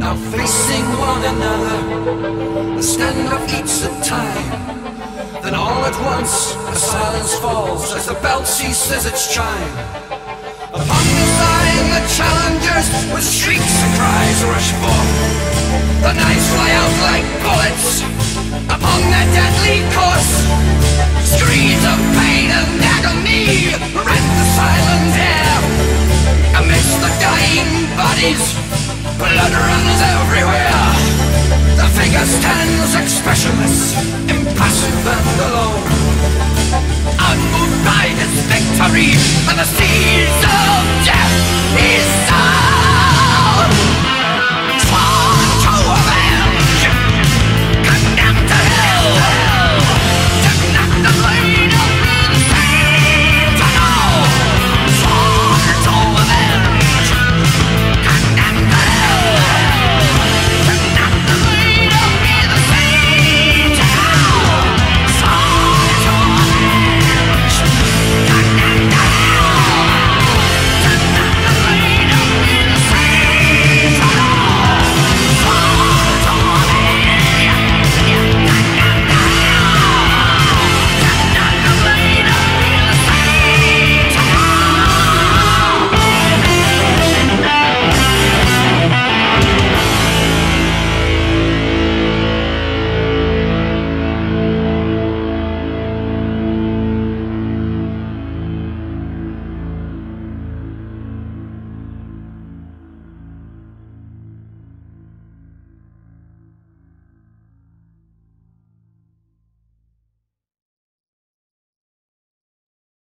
Now facing one another. The standoff eats at time. Then all at once, a silence falls as the belt ceases its chime. Upon the line, the challengers with shrieks and cries rush forth. The knives fly out like bullets upon their deadly course. Screams of pain and agony rend the silent air. Amidst the dying bodies, stands expressionless, impassive and alone. Unmoved by his victory, and the seas of death